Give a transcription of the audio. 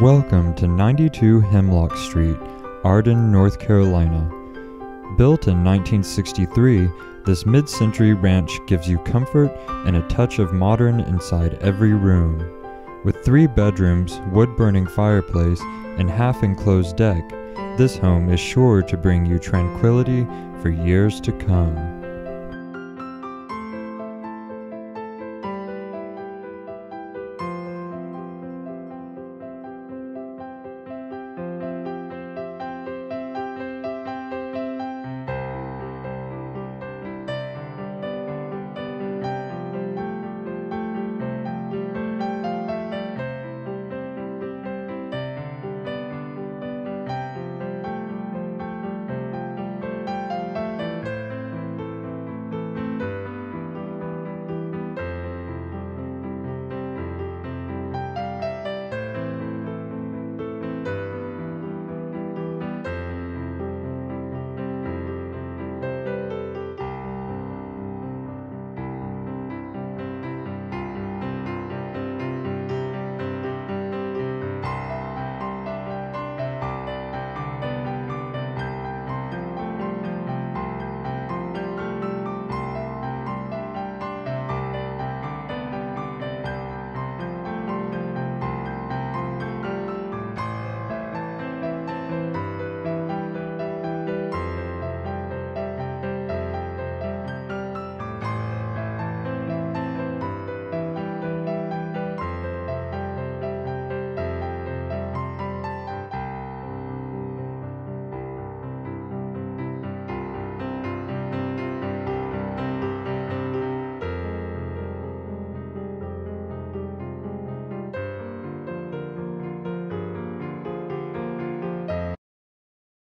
Welcome to 92 Hemlock Street, Arden, North Carolina. Built in 1963, this mid century ranch gives you comfort and a touch of modern inside every room. With three bedrooms, wood burning fireplace, and half enclosed deck, this home is sure to bring you tranquility for years to come.